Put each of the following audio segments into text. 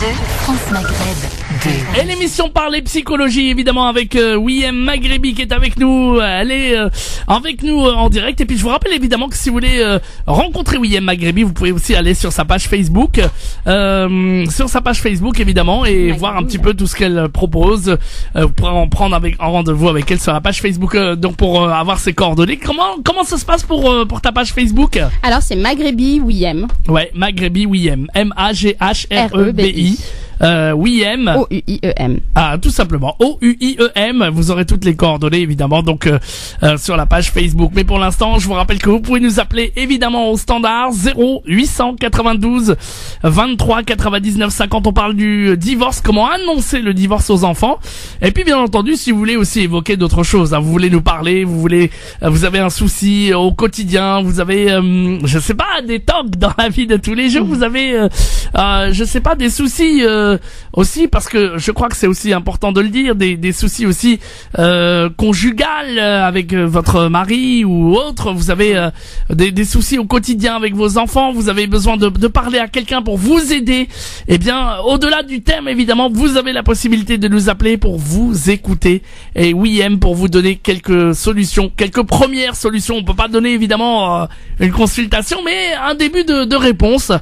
France Maghreb 2. Et l'émission Parler Psychologie, évidemment, avec euh, Wiem Maghrebi qui est avec nous. Elle est euh, avec nous euh, en direct. Et puis je vous rappelle évidemment que si vous voulez euh, rencontrer Wiem Maghrebi, vous pouvez aussi aller sur sa page Facebook. Euh, sur sa page Facebook, évidemment, et voir un petit peu tout ce qu'elle propose. Euh, vous pourrez en prendre avec, en rendez-vous avec elle sur la page Facebook. euh, donc pour euh, avoir ses coordonnées. Comment, comment ça se passe pour, euh, pour ta page Facebook? Alors c'est Maghrebi Wiem. Ouais, Maghrebi Wiem. M-A-G-H-R-E-B-I. Euh, Wiem. O-U-I-E-M. Ah, tout simplement. O-U-I-E-M. Vous aurez toutes les coordonnées, évidemment, donc euh, euh, sur la page Facebook. Mais pour l'instant, je vous rappelle que vous pouvez nous appeler, évidemment, au standard 0 892 23 99 50. On parle du divorce, comment annoncer le divorce aux enfants. Et puis, bien entendu, si vous voulez aussi évoquer d'autres choses, hein, vous voulez nous parler, vous voulez, euh, vous avez un souci au quotidien, vous avez, euh, je sais pas, des tocs dans la vie de tous les jours, vous avez, euh, euh, je sais pas, des soucis euh, aussi, parce que je crois que c'est aussi important de le dire, des, des soucis aussi euh, conjugales euh, avec euh, votre mari ou autre. Vous avez euh, des, des soucis au quotidien avec vos enfants. Vous avez besoin de, de parler à quelqu'un pour vous aider. Eh bien, au-delà du thème, évidemment, vous avez la possibilité de nous appeler pour vous écouter. Et oui, M pour vous donner quelques solutions, quelques premières solutions. On peut pas donner évidemment euh, une consultation, mais un début de, de réponse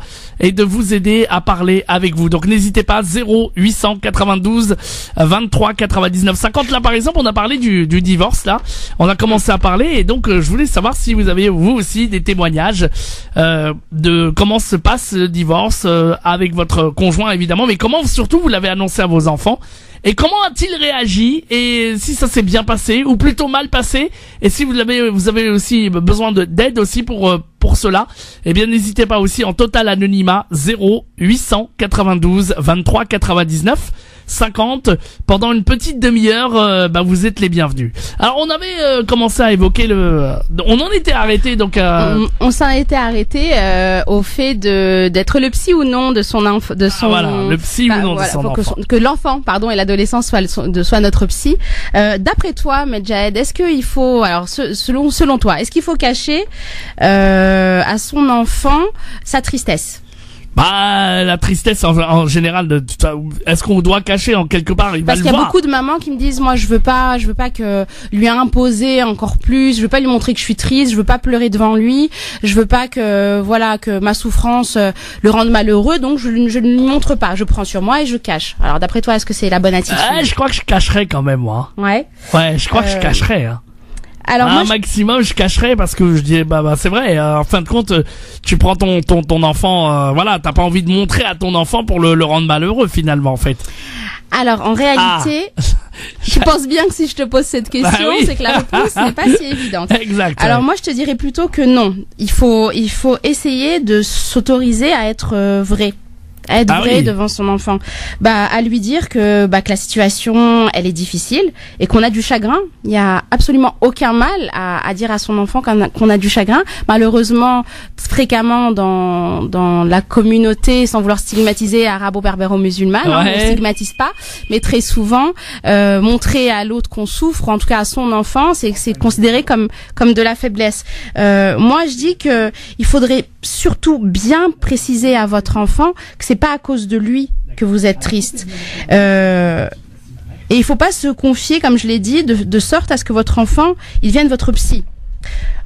et de vous aider à parler avec vous. Donc n'hésitez pas 0 892 23 99 50. Là par exemple, on a parlé du, divorce là. On a commencé à parler et donc euh, je voulais savoir si vous avez vous aussi des témoignages euh, de comment se passe le divorce euh, avec votre conjoint évidemment, mais comment surtout vous l'avez annoncé à vos enfants? Et comment a-t-il réagi? Et si ça s'est bien passé ou plutôt mal passé? Et si vous avez vous avez aussi besoin de d'aide aussi pour pour cela, eh bien n'hésitez pas aussi en total anonymat 0 892 23 99 50 pendant une petite demi-heure euh, bah, vous êtes les bienvenus. Alors on avait euh, commencé à évoquer le on en était arrêté donc à On, on s'en était arrêté euh, au fait de d'être le psy ou non de son enfant, de son. Ah, voilà, le psy Bah, ou non voilà, de son que, enfant. son- que l'enfant, pardon, et l'adolescent soit le- son- de soit notre psy. Euh, D'après toi, Medjahed, est-ce qu'il faut, alors se- selon selon toi, est-ce qu'il faut cacher euh, à son enfant sa tristesse? Bah la tristesse en, en général de est-ce qu'on doit cacher en quelque part? Il Parce qu'il y a voir. beaucoup de mamans qui me disent moi je veux pas je veux pas que lui imposer encore plus, je veux pas lui montrer que je suis triste, je veux pas pleurer devant lui, je veux pas que voilà que ma souffrance euh, le rende malheureux donc je, je ne lui montre pas, je prends sur moi et je cache. Alors d'après toi est-ce que c'est la bonne attitude? Ah, je crois que je cacherai quand même moi. Ouais. Ouais, je crois que je Euh, cacherai. Hein. Alors un moi je- maximum, je cacherai parce que je dis bah, bah c'est vrai. euh, en fin de compte, euh, tu prends ton ton ton enfant, euh, voilà, t'as pas envie de montrer à ton enfant pour le, le rendre malheureux finalement en fait. alors en réalité je pense bien que si je te pose cette question Bah oui. c'est que la réponse n'est pas si évidente. Exact. Alors moi je te dirais plutôt que non. Il faut il faut essayer de s'autoriser à être euh, vrai. Être Ah vrai oui. devant son enfant. Bah à lui dire que bah que la situation elle est difficile et qu'on a du chagrin. Il y a absolument aucun mal à, à dire à son enfant qu'on a, qu'on a du chagrin. Malheureusement fréquemment dans dans la communauté sans vouloir stigmatiser arabo-berbéro-musulmane, hein, Ouais. on stigmatise pas, mais très souvent euh, montrer à l'autre qu'on souffre, ou en tout cas à son enfant, c'est c'est considéré comme comme de la faiblesse. Euh, moi, je dis que il faudrait surtout bien préciser à votre enfant que c'est pas à cause de lui que vous êtes triste. Euh, et il faut pas se confier, comme je l'ai dit, de, sorte à ce que votre enfant, il devienne votre psy.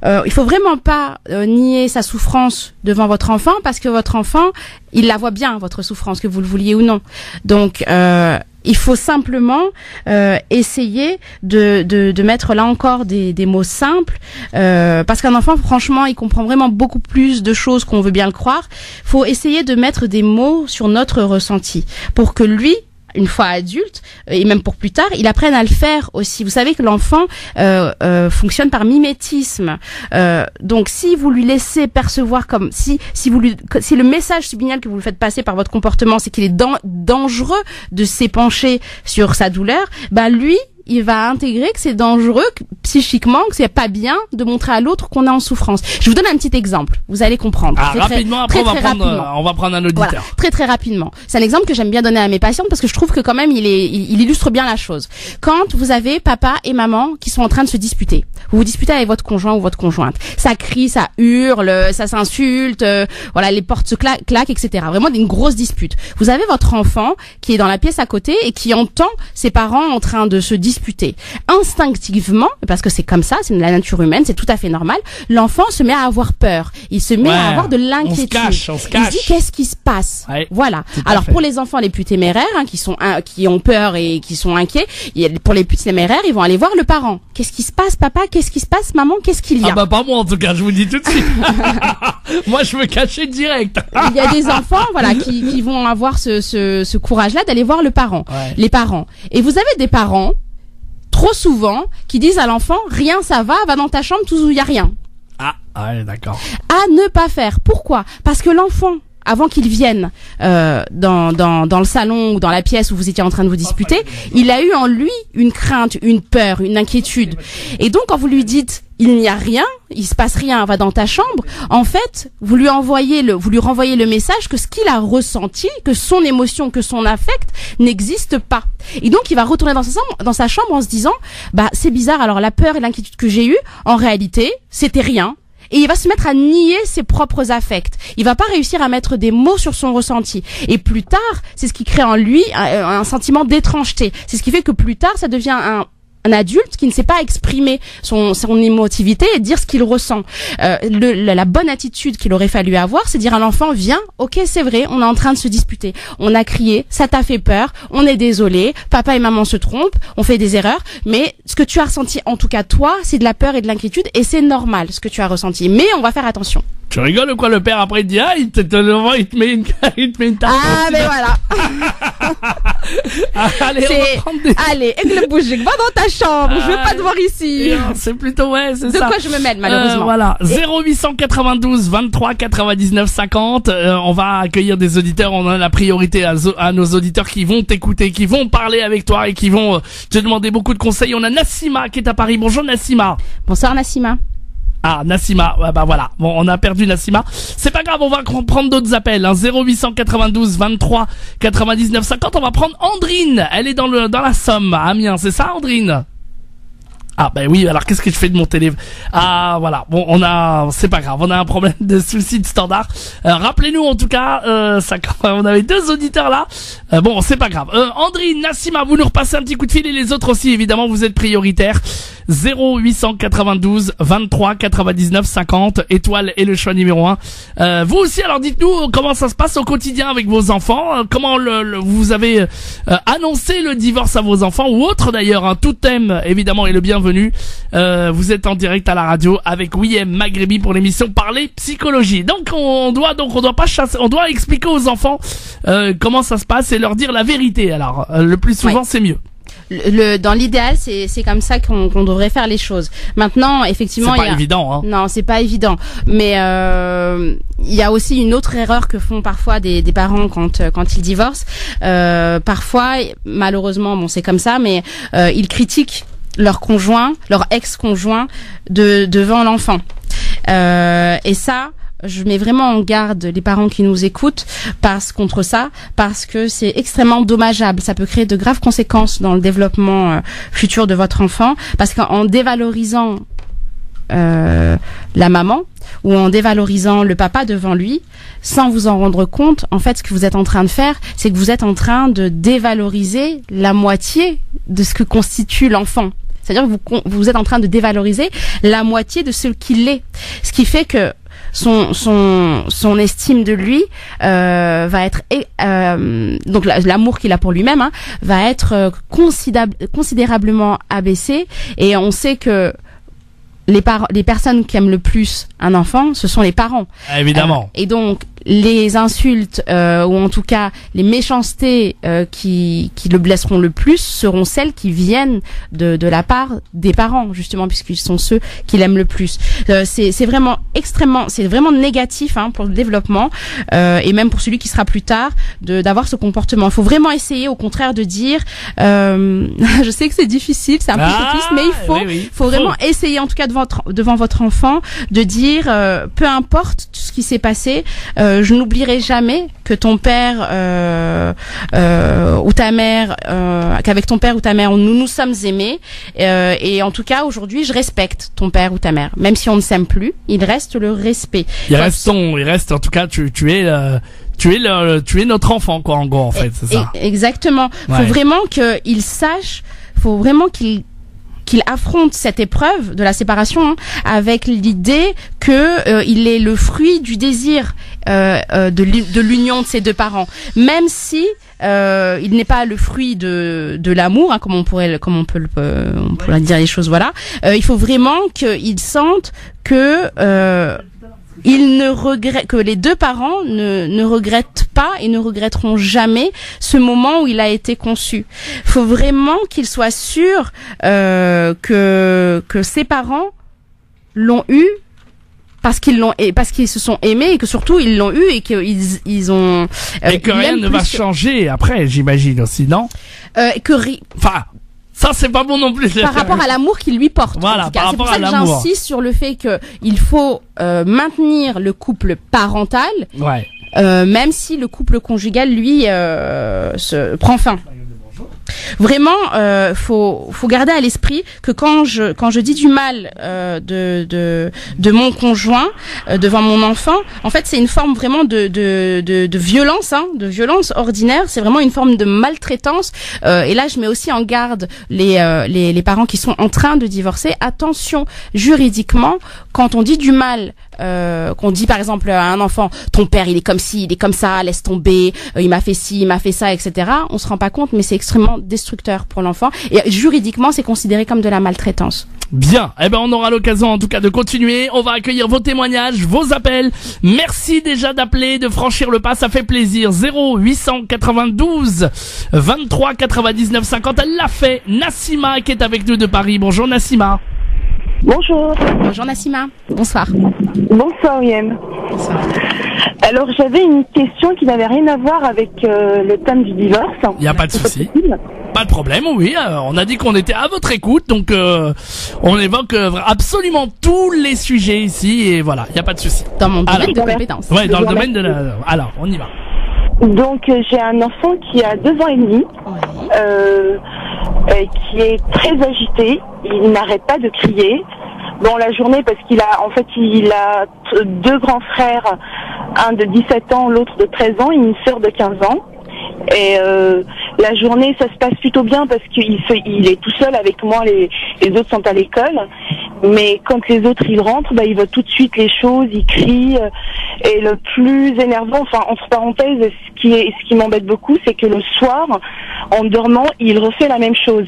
Euh, il faut vraiment pas euh, nier sa souffrance devant votre enfant parce que votre enfant, il la voit bien votre souffrance, que vous le vouliez ou non. Donc, euh, il faut simplement euh, essayer de, de, de mettre là encore des, des mots simples euh, parce qu'un enfant, franchement, il comprend vraiment beaucoup plus de choses qu'on veut bien le croire. Il faut essayer de mettre des mots sur notre ressenti pour que lui une fois adulte et même pour plus tard, il apprenne à le faire aussi. Vous savez que l'enfant euh, euh, fonctionne par mimétisme. Euh, donc, si vous lui laissez percevoir comme si si vous lui si le message subliminal que vous lui faites passer par votre comportement, c'est qu'il est dan- dangereux de s'épancher sur sa douleur, bah lui il va intégrer que c'est dangereux que, psychiquement, que c'est pas bien de montrer à l'autre qu'on est en souffrance. Je vous donne un petit exemple. Vous allez comprendre. Ah, Très, rapidement, très, après, on, va prendre, rapidement. euh, on va prendre un auditeur. Voilà, très très rapidement. C'est un exemple que j'aime bien donner à mes patientes parce que je trouve que quand même il est, il, il illustre bien la chose. Quand vous avez papa et maman qui sont en train de se disputer, vous vous disputez avec votre conjoint ou votre conjointe, ça crie, ça hurle, ça s'insulte, euh, voilà, les portes se cla- claquent, etc. Vraiment une grosse dispute. Vous avez votre enfant qui est dans la pièce à côté et qui entend ses parents en train de se disputer. Instinctivement, parce que c'est comme ça, c'est la nature humaine, c'est tout à fait normal. L'enfant se met à avoir peur. Il se met Ouais, à avoir de on se l'inquiétude. cache, on se Il se dit qu'est-ce qui se passe Ouais, Voilà. Alors pour les enfants les plus téméraires, hein, qui sont un- qui ont peur et qui sont inquiets, pour les plus téméraires, ils vont aller voir le parent. Qu'est-ce qui se passe, papa? Qu'est-ce qui se passe, maman? Qu'est-ce qu'il y a? Ah bah pas moi en tout cas, je vous dis tout de suite. moi je me cachais direct. Il y a des enfants, voilà, qui, qui vont avoir ce, ce, ce courage-là d'aller voir le parent, Ouais. les parents. Et vous avez des parents, trop souvent, qui disent à l'enfant rien, ça va, va dans ta chambre, tout où il y a rien. Ah, ouais, d'accord. à ne pas faire. Pourquoi? Parce que l'enfant, avant qu'il vienne euh, dans, dans, dans le salon ou dans la pièce où vous étiez en train de vous disputer, il a eu en lui une crainte, une peur, une inquiétude. Et donc quand vous lui dites il n'y a rien, il se passe rien, va dans ta chambre, en fait, vous lui envoyez le, vous lui renvoyez le message que ce qu'il a ressenti, que son émotion, que son affect n'existe pas. Et donc il va retourner dans sa chambre, dans sa chambre en se disant, bah c'est bizarre. Alors la peur et l'inquiétude que j'ai eue, en réalité, c'était rien et il va se mettre à nier ses propres affects. Il va pas réussir à mettre des mots sur son ressenti. Et plus tard, c'est ce qui crée en lui un, un sentiment d'étrangeté. C'est ce qui fait que plus tard, ça devient un un adulte qui ne sait pas exprimer son, son émotivité et dire ce qu'il ressent. Euh, le, la, la bonne attitude qu'il aurait fallu avoir, c'est dire à l'enfant, viens, ok, c'est vrai, on est en train de se disputer. On a crié, ça t'a fait peur, on est désolé, papa et maman se trompent, on fait des erreurs, mais ce que tu as ressenti, en tout cas toi, c'est de la peur et de l'inquiétude et c'est normal ce que tu as ressenti. Mais on va faire attention. Tu rigoles ou quoi le père après il dit ah il te, il te met une il te met une tarte. Ah, mais voilà. Ah, allez on va prendre des... allez, aigle bougique, va dans ta chambre, je veux pas te voir ici. C'est plutôt ouais c'est De ça. quoi je me mêle, malheureusement. Euh, voilà, 0892 23 99 50. Euh, on va accueillir des auditeurs. On a la priorité à nos auditeurs qui vont t'écouter, qui vont parler avec toi et qui vont euh, te demander beaucoup de conseils. On a Nassima qui est à Paris. Bonjour Nassima. Bonsoir Nassima. Ah Nassima, ouais, bah voilà. Bon, on a perdu Nassima. C'est pas grave, on va prendre d'autres appels. Hein. 0892 23 99 50. On va prendre Andrine. Elle est dans le dans la Somme, Amiens. C'est ça, Andrine? Ah ben oui, alors qu'est-ce que je fais de mon téléphone Ah voilà, bon on a, c'est pas grave, on a un problème de souci de standard. Euh, Rappelez-nous en tout cas, euh, ça, on avait deux auditeurs là. Euh, bon, c'est pas grave. Euh, Andrine, Nassima, vous nous repassez un petit coup de fil et les autres aussi, évidemment, vous êtes prioritaires. 0892 23 99 50 étoile et le choix numéro 1 euh, vous aussi alors dites-nous comment ça se passe au quotidien avec vos enfants euh, comment le, le- vous avez euh, annoncé le divorce à vos enfants ou autre d'ailleurs un tout thème évidemment est le bienvenu. Euh, vous êtes en direct à la radio avec Wiem Maghrebi pour l'émission Parler psychologie. Donc on doit donc on doit pas chasser on doit expliquer aux enfants euh, comment ça se passe et leur dire la vérité alors. Euh, le plus souvent c'est mieux Le, dans l'idéal, c'est c'est comme ça qu'on qu'on devrait faire les choses. Maintenant, effectivement, c'est pas il y a... évident hein Non, c'est pas évident. Mais euh, il y a aussi une autre erreur que font parfois des, des parents quand euh, quand ils divorcent. Euh, parfois, malheureusement, bon, c'est comme ça, mais euh, ils critiquent leur conjoint, leur ex-conjoint de devant l'enfant. Euh, et ça. Je mets vraiment en garde les parents qui nous écoutent parce contre ça parce que c'est extrêmement dommageable. Ça peut créer de graves conséquences dans le développement euh, futur de votre enfant parce qu'en dévalorisant euh, la maman ou en dévalorisant le papa devant lui, sans vous en rendre compte, en fait, ce que vous êtes en train de faire, c'est que vous êtes en train de dévaloriser la moitié de ce que constitue l'enfant. C'est-à-dire que vous, vous êtes en train de dévaloriser la moitié de ce qu'il est. Ce qui fait que son, son, son estime de lui euh, va être euh, donc la- l'amour qu'il a pour lui-même hein, va être euh, considérable- considérablement abaissé et on sait que les, par les personnes qui aiment le plus un enfant, ce sont les parents. évidemment Euh, et donc, les insultes euh, ou en tout cas les méchancetés euh, qui, qui le blesseront le plus seront celles qui viennent de, de la part des parents justement puisqu'ils sont ceux qui l'aiment le plus. Euh, c'est c'est vraiment extrêmement c'est vraiment négatif hein, pour le développement euh, et même pour celui qui sera plus tard de d'avoir ce comportement. Il faut vraiment essayer au contraire de dire euh, je sais que c'est difficile, c'est un peu Ah, mais il faut oui, oui. faut vraiment essayer en tout cas devant devant votre enfant de dire euh, peu importe tout ce qui s'est passé euh, je n'oublierai jamais que ton père euh, euh, ou ta mère euh, qu'avec ton père ou ta mère nous nous sommes aimés euh, et en tout cas aujourd'hui je respecte ton père ou ta mère même si on ne s'aime plus il reste le respect Il reste ton, il reste en tout cas, tu, tu es, euh, tu es le, tu es notre enfant quoi en gros en fait, c'est ça. Exactement. Faut Ouais. vraiment qu'il sache, faut vraiment qu'il qu'il affronte cette épreuve de la séparation hein, avec l'idée que euh, il est le fruit du désir euh, euh, de l'u- de l'union de ses deux parents, même si euh, il n'est pas le fruit de, de l'amour, hein, comme on pourrait le- comme on peut le- euh, on pourrait dire les choses, voilà. Euh, il faut vraiment qu'il sente que euh, il ne regrette que les deux parents ne, ne regrettent pas et ne regretteront jamais ce moment où il a été conçu. Faut vraiment qu'il soit sûr euh, que que ses parents l'ont eu parce qu'ils l'ont et parce qu'ils se sont aimés et que surtout ils l'ont eu et qu'ils ils ont euh, Et que rien ne va changer après, j'imagine aussi, non? Euh, que ri- Enfin, ça c'est pas bon non plus. par rapport à l'amour qu'il lui porte. Voilà, par pour rapport ça à que l'amour. j'insiste sur le fait que il faut euh, maintenir le couple parental Ouais. Euh, même si le couple conjugal lui euh, se prend fin. Vraiment, euh, faut faut garder à l'esprit que quand je quand je dis du mal euh, de, de de mon conjoint euh, devant mon enfant, en fait c'est une forme vraiment de de de, de violence, hein, de violence ordinaire. C'est vraiment une forme de maltraitance. Euh, et là, je mets aussi en garde les euh, les les parents qui sont en train de divorcer. Attention, juridiquement, quand on dit du mal euh, qu'on dit par exemple à un enfant ton père il est comme ci il est comme ça laisse tomber euh, il m'a fait ci il m'a fait ça etc on se rend pas compte mais c'est extrêmement destructeur pour l'enfant et juridiquement c'est considéré comme de la maltraitance Bien. Eh ben, on aura l'occasion en tout cas de continuer. On va accueillir vos témoignages, vos appels. Merci déjà d'appeler, de franchir le pas. Ça fait plaisir. 0 892 23 99 50. Elle l'a fait. Nassima qui est avec nous de Paris. Bonjour Nassima. Bonjour. bonjour Nassima bonsoir Bonsoir, Yem. bonsoir Alors, j'avais une question qui n'avait rien à voir avec euh, le thème du divorce. Il y a pas de souci. Pas de problème, oui. euh, on a dit qu'on était à votre écoute, donc euh, on évoque euh, absolument tous les sujets ici et voilà, il y a pas de souci. dans mon domaine Alors. de compétences Ouais, dans le domaine de la. Alors, on y va. Donc, j'ai un enfant qui a deux ans et demi, Ouais. euh, euh, qui est très agité. Il n'arrête pas de crier. Bon, la journée, parce qu'il a, en fait, il a t- deux grands frères, un de 17 ans, l'autre de 13 ans, et une sœur de 15 ans. Et euh, la journée, ça se passe plutôt bien parce qu'il est tout seul avec moi. Les, autres sont à l'école, mais quand les autres ils rentrent, bah, il voit tout de suite les choses, il crie. euh, Et le plus énervant, enfin entre parenthèses, ce qui m'embête beaucoup, c'est que le soir, en dormant, il refait la même chose.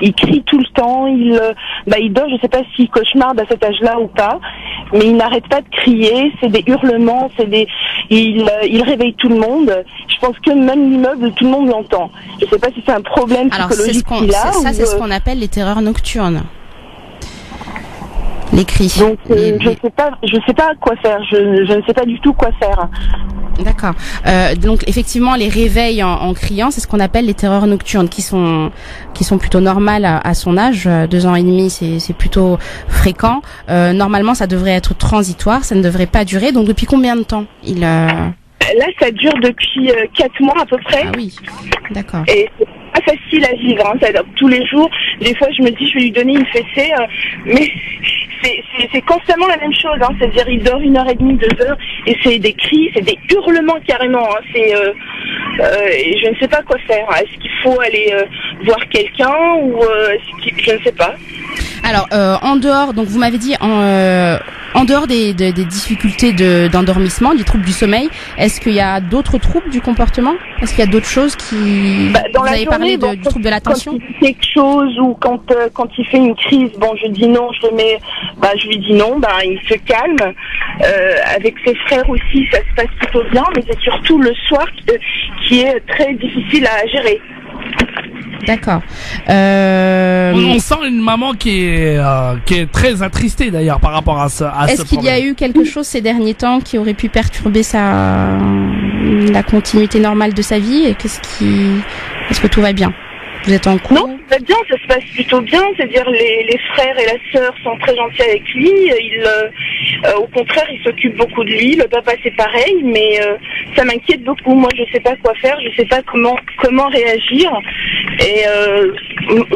Il crie tout le temps, il, euh, bah, il dort. Je sais pas s'il cauchemarde à cet âge-là ou pas, mais il n'arrête pas de crier. C'est des hurlements, c'est des, il, euh, il réveille tout le monde. Je pense que même l'immeuble, tout le monde l'entend. Je sais pas si c'est un problème alors c'est ce psychologique qu'on qu'il a. c'est- ça c'est ce euh, qu'on appelle les terreurs nocturnes les cris donc euh, Les- je les- sais pas, je sais pas quoi faire. Je, je ne sais pas du tout quoi faire. D'accord. Euh, donc effectivement, les réveils en, en criant, c'est ce qu'on appelle les terreurs nocturnes, qui sont qui sont plutôt normales à, à son âge. Deux ans et demi, c'est c'est plutôt fréquent. Euh, normalement, ça devrait être transitoire, ça ne devrait pas durer. Donc depuis combien de temps il euh... Là, ça dure depuis euh, quatre mois à peu près. Ah oui, d'accord. Et pas facile à vivre. Hein. Ça, tous les jours, des fois, je me dis, je vais lui donner une fessée, euh, mais c'est- constamment la même chose. Hein. C'est-à-dire, il dort une heure et demie, deux heures, et c'est des cris, c'est des hurlements carrément. Hein. C'est, euh, euh, je ne sais pas quoi faire. Est-ce qu'il faut aller voir quelqu'un ou je ne sais pas. Alors, en dehors, donc vous m'avez dit en, en dehors des, des, des difficultés de- d'endormissement, des troubles du sommeil, est-ce qu'il y a d'autres troubles du comportement? Est-ce qu'il y a d'autres choses qui Bah, dans vous la avez journée, parlé de- bon, du trouble de l'attention Quand il fait quelque chose ou quand euh, quand il fait une crise, bon, je dis non, je le mets, bah, je lui dis non, bah, il se calme. Euh, avec ses frères aussi, ça se passe plutôt bien, mais c'est surtout le soir qui, euh, qui est très difficile à gérer. D'accord. Euh, On, sent une maman qui est euh, qui est très attristée d'ailleurs par rapport à ce à ce Est-ce qu'il y a eu quelque chose ces derniers temps qui aurait pu perturber sa la continuité normale de sa vie Et qu'est-ce qui est-ce que tout va bien? Vous êtes en couple Non, ça va bien, ça se passe plutôt bien. C'est-à-dire les, les frères et la sœur sont très gentils avec lui. Il, euh, euh, au contraire, il s'occupe beaucoup de lui. Le papa c'est pareil, mais euh, ça m'inquiète beaucoup. Moi, je sais pas quoi faire, je sais pas comment comment réagir. Et euh,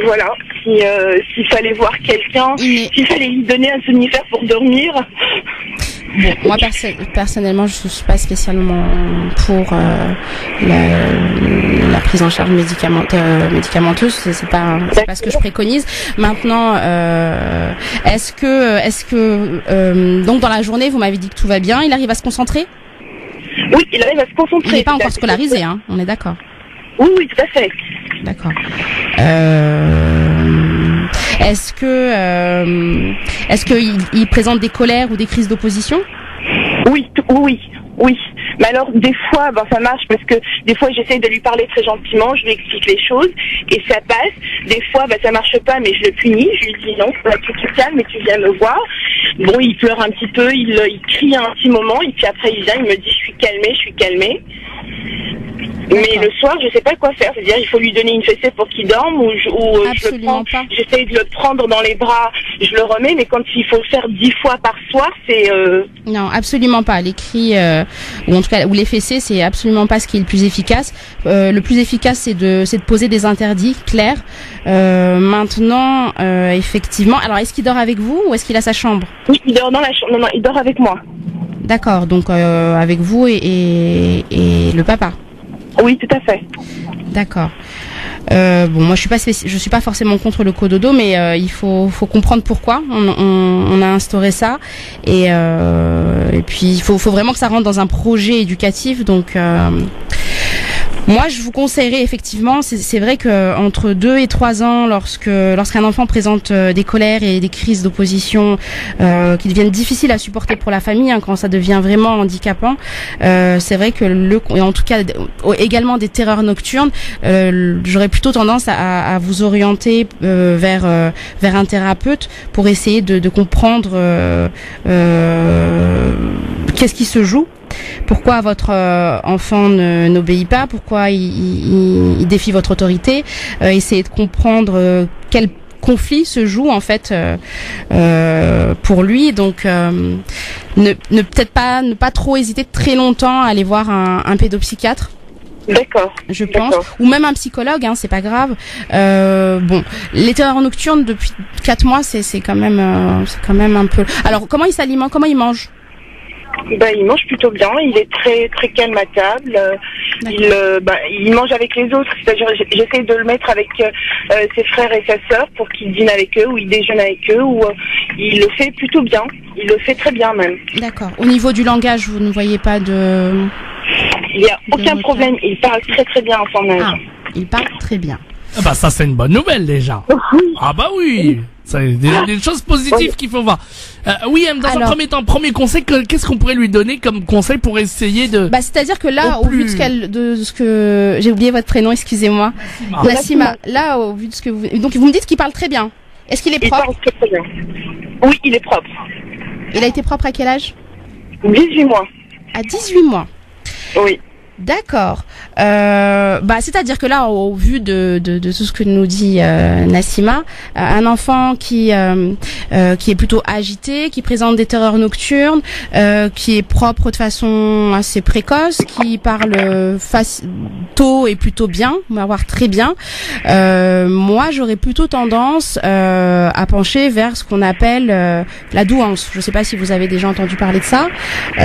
voilà, si, euh, s'il fallait voir quelqu'un, s'il fallait lui donner un somnifère pour dormir. Bon, moi perso- personnellement, je suis pas spécialement pour euh, la, la prise en charge médicamente- euh, médicamenteuse. C'est pas, pas ce que je préconise. Maintenant, euh, est-ce que, est-ce que, euh, donc dans la journée, vous m'avez dit que tout va bien. Il arrive à se concentrer? Oui, il arrive à se concentrer. Il n'est pas encore scolarisé, hein. On est d'accord. Oui, oui, tout à fait. D'accord. Euh, est-ce que, euh, est-ce qu'il il présente des colères ou des crises d'opposition? Oui, oui, oui. Mais alors, des fois, ben, ça marche parce que des fois, j'essaie de lui parler très gentiment, je lui explique les choses et ça passe. Des fois, ben, ça marche pas, mais je le punis. Je lui dis non, tu te calmes et tu viens me voir. Bon, il pleure un petit peu, il, il crie un petit moment et puis après, il vient, il me dit je suis calmé, je suis calmé. Mais le soir, je sais pas quoi faire. C'est-à-dire, il faut lui donner une fessée pour qu'il dorme ou, je, ou euh, je le prends. pas. J'essaie de le prendre dans les bras, je le remets, mais quand il faut le faire dix fois par soir, c'est euh, Non, absolument pas. Les cris, euh, ou en tout cas, ou les fessées, c'est absolument pas ce qui est le plus efficace. Euh, le plus efficace, c'est de, c'est de poser des interdits clairs. Euh, maintenant, euh, effectivement. Alors, est-ce qu'il dort avec vous ou est-ce qu'il a sa chambre? Oui, il dort dans la chambre. Non, non, il dort avec moi. D'accord. Donc, euh, avec vous et, et, et le papa. Oui, tout à fait. D'accord. Euh, bon, moi je suis pas je suis pas forcément contre le cododo, mais euh, il faut faut comprendre pourquoi on, on, on a instauré ça et euh, et puis il faut faut vraiment que ça rentre dans un projet éducatif. Donc euh, moi, je vous conseillerais effectivement, c'est- vrai que entre 2 et 3 ans, lorsque lorsqu'un enfant présente euh, des colères et des crises d'opposition euh, qui deviennent difficiles à supporter pour la famille, hein, quand ça devient vraiment handicapant, euh, c'est vrai que le et en tout cas également des terreurs nocturnes, euh, j'aurais plutôt tendance à, à vous orienter euh, vers euh, vers un thérapeute pour essayer de, de comprendre euh, euh, qu'est-ce qui se joue? Pourquoi votre euh, enfant ne- n'obéit pas, pourquoi il, il- il défie votre autorité, euh, essayer de comprendre euh, quel conflit se joue en fait euh, euh, pour lui. Donc euh, ne, ne peut-être pas ne pas trop hésiter très longtemps à aller voir un, un pédopsychiatre D'accord. je pense, ou même un psychologue, hein, c'est pas grave. Euh, bon, les terreurs nocturnes depuis quatre mois, c'est c'est quand même euh, c'est quand même un peu. Alors comment il s'alimente, comment il mange? Ben, il mange plutôt bien. Il est très très calme à table. Euh, Il, euh, ben, il mange avec les autres. C'est-à-dire, j'essaie de le mettre avec euh, euh, ses frères et sa sœur pour qu'il dîne avec eux ou il déjeune avec eux. Ou euh, il le fait plutôt bien. Il le fait très bien même. D'accord. Au niveau du langage, vous ne voyez pas de. Il n'y a aucun retard. problème. Il parle très très bien en son âge. Ah, il parle très bien. Ah bah ça c'est une bonne nouvelle déjà. Ah bah oui, c'est des, des choses positives qu'il faut voir. Euh, oui, M, dans un Alors- premier temps, premier conseil, que- qu'est-ce qu'on pourrait lui donner comme conseil pour essayer de... Bah, c'est-à-dire que là, Au au, vu de ce qu'elle, de ce que j'ai oublié votre prénom, excusez-moi, Ah. Nassima. Là, au vu de ce que vous, donc vous me dites qu'il parle très bien. Est-ce qu'il est Il propre? très bien. Oui, il est propre. Il a été propre à quel âge? 18 mois. À 18 mois. Oui. D'accord. Euh, bah, c'est-à-dire que là, au, vu de, de, de tout ce que nous dit euh, Nassima, euh, un enfant qui euh, euh, qui est plutôt agité, qui présente des terreurs nocturnes, euh, qui est propre de façon assez précoce, qui parle tôt et plutôt bien, on va voir très bien. Moi, j'aurais plutôt tendance à pencher vers ce qu'on appelle la douance. Je ne sais pas si vous avez déjà entendu parler de ça.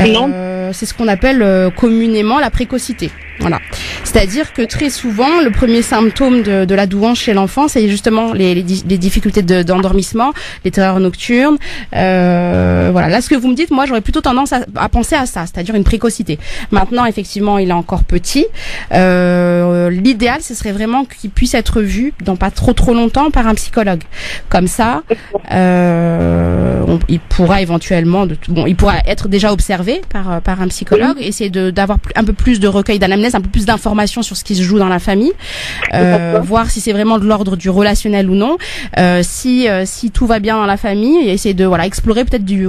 Non. Euh, c'est ce qu'on appelle euh, communément la précocité. Voilà. C'est-à-dire que très souvent, le premier symptôme de, de la douance chez l'enfant, c'est justement les, les, les difficultés de- d'endormissement, les terreurs nocturnes. Euh, voilà. Là, ce que vous me dites, moi, j'aurais plutôt tendance à, à penser à ça, c'est-à-dire une précocité. Maintenant, effectivement, il est encore petit. Euh, L'idéal, ce serait vraiment qu'il puisse être vu dans pas trop trop longtemps par un psychologue. Comme ça, euh, on- il pourra éventuellement, de, bon, il pourra être déjà observé par par un psychologue, essayer de d'avoir un peu plus de recueil d'anamnèse, un peu plus d'informations sur ce qui se joue dans la famille, euh, voir si c'est vraiment de l'ordre du relationnel ou non, euh, si euh, si tout va bien dans la famille, et essayer de voilà explorer peut-être du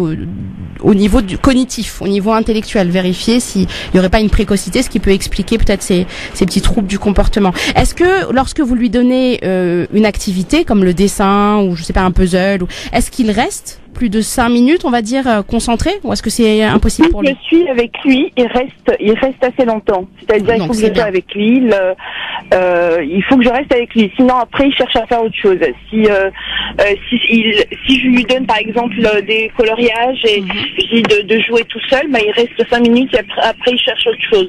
au niveau du cognitif, au niveau intellectuel, vérifier s'il y aurait pas une précocité, ce qui peut expliquer peut-être ces, ces petits troubles du comportement. Est-ce que lorsque vous lui donnez euh, une activité comme le dessin ou je sais pas un puzzle, ou est-ce qu'il reste plus de cinq minutes, on va dire, euh, concentré, ou est-ce que c'est impossible pour lui je suis avec lui, il reste, il reste assez longtemps. C'est-à-dire, il faut que je sois avec lui. euh, il faut que je reste avec lui. Sinon, après, il cherche à faire autre chose. Si, euh, euh, si, il, si je lui donne, par exemple, euh, des coloriages et Mhm. je dis de, de jouer tout seul, bah, il reste cinq minutes et après, après, il cherche autre chose.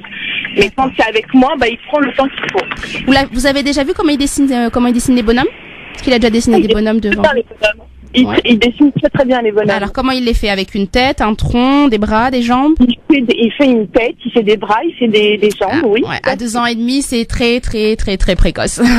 Mais quand c'est avec moi, bah, il prend le temps qu'il faut. vous, avez déjà vu comment il dessine, euh, comment il dessine les bonhommes? Est-ce qu'il a déjà dessiné Il des bonhommes devant les bonhommes. Il, Ouais. il dessine très très bien les bonhommes. Alors comment il les fait? Avec une tête, un tronc, des bras, des jambes? Il, fait, il fait une tête, il fait des bras, il fait des, des jambes, Ah, oui. ouais, à deux ans et demi, c'est très très très très précoce.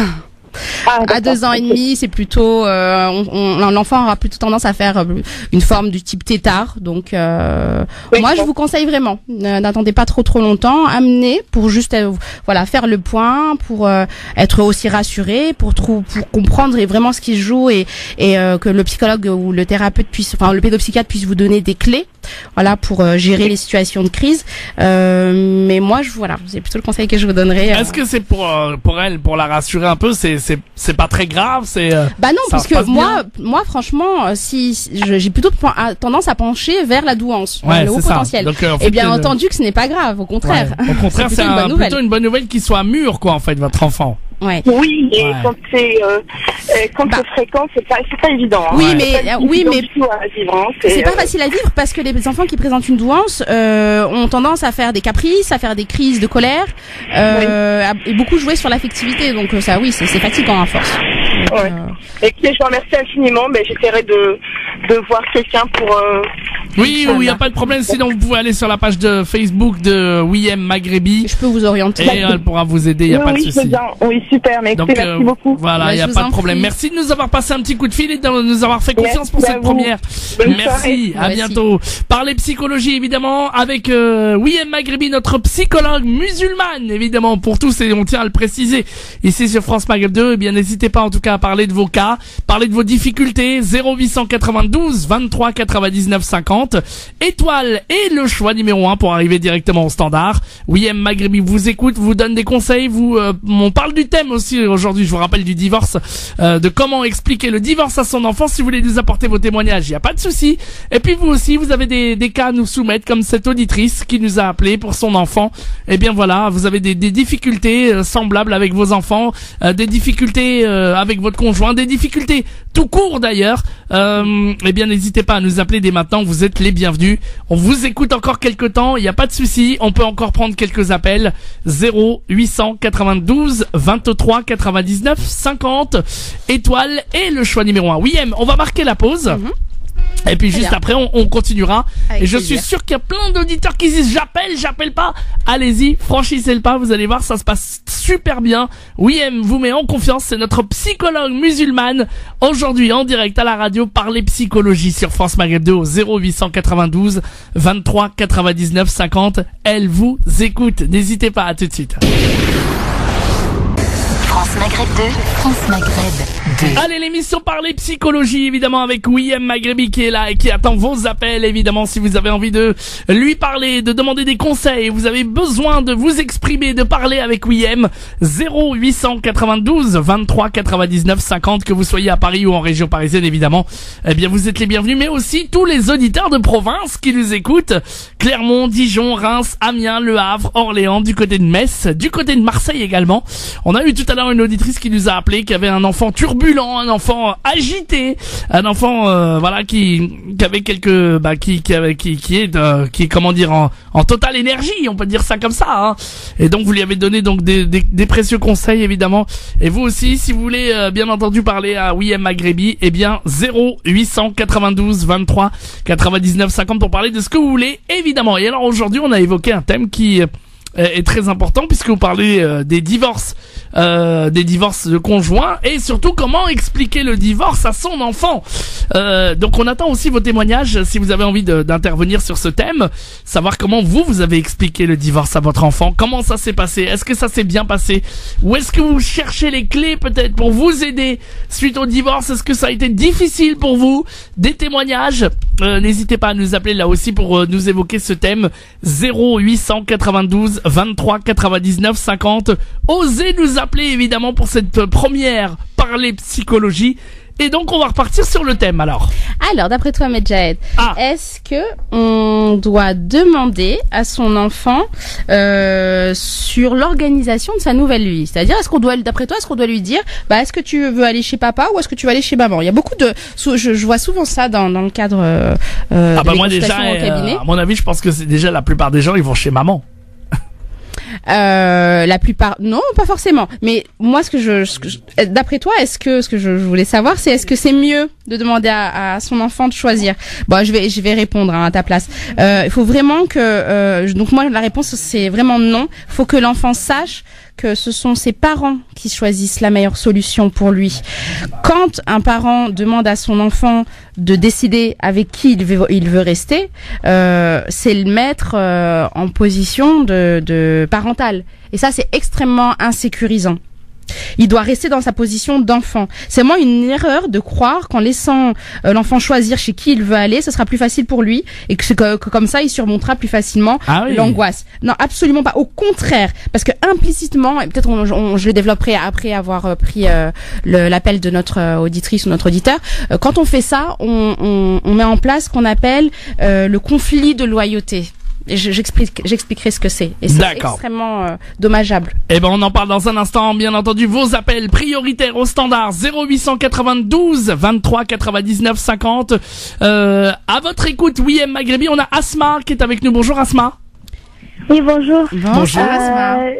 Ah, à deux ans et demi, c'est plutôt euh, on- on- l'enfant aura plutôt tendance à faire euh, une forme du type tétard. Donc euh, Oui, moi, je vous conseille vraiment, n'attendez pas trop trop longtemps, amenez pour juste euh, voilà faire le point, pour euh, être aussi rassuré, pour pour comprendre vraiment ce qui se joue et et euh, que le psychologue ou le thérapeute puisse, enfin le pédopsychiatre puisse vous donner des clés, voilà pour euh, gérer les situations de crise. Euh, mais moi, je voilà, c'est plutôt le conseil que je vous donnerai. euh. Est-ce que c'est pour euh, pour elle pour la rassurer un peu c'est c'est c'est pas très grave c'est euh, Bah non, parce que moi, moi franchement, euh, si, j'ai plutôt à- tendance à pencher vers la douance, vers ouais le haut potentiel. donc euh, Et fait, bien entendu que ce n'est pas grave, au contraire. ouais. au contraire C'est c'est plutôt une un- bonne nouvelle. plutôt une bonne nouvelle qu'il soit mûr quoi en fait votre enfant Ouais. Oui, et Ouais. quand c'est euh, quand Bah. c'est fréquent, c'est pas c'est pas évident. hein. Oui, mais pas oui, mais hein. c'est pas facile à vivre parce que les enfants qui présentent une douance euh, ont tendance à faire des caprices, à faire des crises de colère, euh, à- et beaucoup jouer sur l'affectivité. Donc euh, ça, oui, c'est c'est fatigant à force. Ouais. euh, Écoutez, je vous remercie infiniment. Mais j'essaierai de de voir quelqu'un pour. euh, oui oui y a pas de problème sinon vous pouvez aller sur la page de Facebook de Wiem Maghrebi je peux vous orienter. et elle pourra vous aider y a oui, pas de oui, souci. Oui, super. Mais écoutez, Donc merci euh, beaucoup. voilà, Bah, il y je a pas de problème. prie. Merci de nous avoir passé un petit coup de fil et de nous avoir fait confiance pour Merci cette vous. première. Bonne Merci, soirée. à Merci. bientôt. Parler psychologie évidemment avec euh, Wiem Maghrebi, notre psychologue musulmane évidemment pour tous et on tient à le préciser ici sur France Maghreb 2. Eh bien n'hésitez pas en tout cas à parler de vos cas, parler de vos difficultés 0892 23 99 50 étoile et le choix numéro 1 pour arriver directement au standard. Wiem Maghrebi vous écoute, vous donne des conseils, vous euh, on parle du thème aussi aujourd'hui, je vous rappelle du divorce euh, de comment expliquer le divorce à son enfant si vous voulez nous apporter vos témoignages, il y a pas de souci. Et puis vous aussi, vous avez des, cas à nous soumettre comme cette auditrice qui nous a appelé pour son enfant. Eh bien voilà, vous avez des, difficultés euh, semblables avec vos enfants, des difficultés euh, avec votre conjoint, des difficultés tout court d'ailleurs. Euh, eh bien n'hésitez pas à nous appeler dès maintenant, vous êtes les bienvenus. On vous écoute encore quelques temps, il n'y a pas de souci, on peut encore prendre quelques appels. 0 892 23 99 50 étoile et le choix numéro 1. Oui, M, on va marquer la pause. Et puis juste après, on, on continuera. Avec et je plaisir. suis sûr qu'il y a plein d'auditeurs qui disent j'appelle, j'appelle pas. Allez-y, franchissez le pas, vous allez voir, ça se passe super bien. Oui, M vous met en confiance, c'est notre psychologue musulmane. Aujourd'hui, en direct à la radio, parler psychologie sur France Maghreb 2 au 0892 23 99 50. Elle vous écoute. N'hésitez pas, à tout de suite. France Maghreb 2, France Maghreb 2. Allez, l'émission Parler Psychologie, évidemment, avec William Maghrebi qui est là et qui attend vos appels, évidemment, si vous avez envie de lui parler, de demander des conseils, vous avez besoin de vous exprimer, de parler avec William, 0892 23 99 50, que vous soyez à Paris ou en région parisienne, évidemment, eh bien, vous êtes les bienvenus, mais aussi tous les auditeurs de province qui nous écoutent, Clermont, Dijon, Reims, Amiens, Le Havre, Orléans, du côté de Metz, du côté de Marseille également. On a eu tout d'ailleurs une auditrice qui nous a appelé, qui avait un enfant turbulent, un enfant agité, un enfant euh, voilà qui qui avait quelques bah qui qui avait qui qui est euh, qui est comment dire en, en totale énergie, on peut dire ça comme ça. Hein. Et donc vous lui avez donné donc des, des, des précieux conseils évidemment. Et vous aussi, si vous voulez euh, bien entendu parler à William Magrebi, eh bien 0 892 23 99 50 pour parler de ce que vous voulez évidemment. Et alors aujourd'hui, on a évoqué un thème qui est très important puisque vous parlez euh, des divorces, euh, des divorces de conjoints et surtout comment expliquer le divorce à son enfant. Euh, donc on attend aussi vos témoignages si vous avez envie d'intervenir sur ce thème, savoir comment vous vous avez expliqué le divorce à votre enfant, comment ça s'est passé, est-ce que ça s'est bien passé ou est-ce que vous cherchez les clés peut-être pour vous aider suite au divorce, est-ce que ça a été difficile pour vous Des témoignages, n'hésitez pas à nous appeler là aussi pour nous évoquer ce thème 0892 23 99 50. Osez nous appeler évidemment pour cette première parler psychologie. Et donc on va repartir sur le thème alors. Alors d'après toi Medjahed, Ah. est-ce que on doit demander à son enfant euh, sur l'organisation de sa nouvelle vie? C'est-à-dire est-ce qu'on doit, d'après toi, est-ce qu'on doit lui dire, bah est-ce que tu veux aller chez papa ou est-ce que tu vas aller chez maman? Il y a beaucoup de, je, je vois souvent ça dans, dans le cadre euh, euh, Ah de bah moi déjà, euh, à mon avis, je pense que c'est déjà la plupart des gens, ils vont chez maman. Euh, la plupart, non, pas forcément. Mais moi, ce que je, je- d'après toi, est-ce que ce que je voulais savoir, c'est est-ce que c'est mieux de demander à, à son enfant de choisir Bon, je vais, je vais répondre hein, à ta place. Euh, Il faut vraiment que, euh, donc moi, la réponse c'est vraiment non. Il faut que l'enfant sache que ce sont ses parents qui choisissent la meilleure solution pour lui. Quand un parent demande à son enfant de décider avec qui il veut, il veut rester, euh, c'est le mettre euh, en position de, de. Et ça, c'est extrêmement insécurisant. Il doit rester dans sa position d'enfant. C'est moi une erreur de croire qu'en laissant euh, l'enfant choisir chez qui il veut aller, ce sera plus facile pour lui et que, que- que comme ça, il surmontera plus facilement Ah oui. l'angoisse. Non, absolument pas. Au contraire, parce que implicitement, et peut-être on, on- je le développerai après avoir euh, pris euh, l'appel de notre auditrice ou notre auditeur. euh, quand on fait ça, on, on- on met en place ce qu'on appelle le conflit de loyauté. Et je- j'explique, j'expliquerai ce que c'est. Et c'est extrêmement euh, dommageable. Eh ben on en parle dans un instant, bien entendu, vos appels prioritaires au standard 0892 23 99 50. Euh, à votre écoute, oui, M. Magrebi, on a Asma qui est avec nous. Bonjour Asma. Oui, bonjour. Bonjour. Asma. Euh,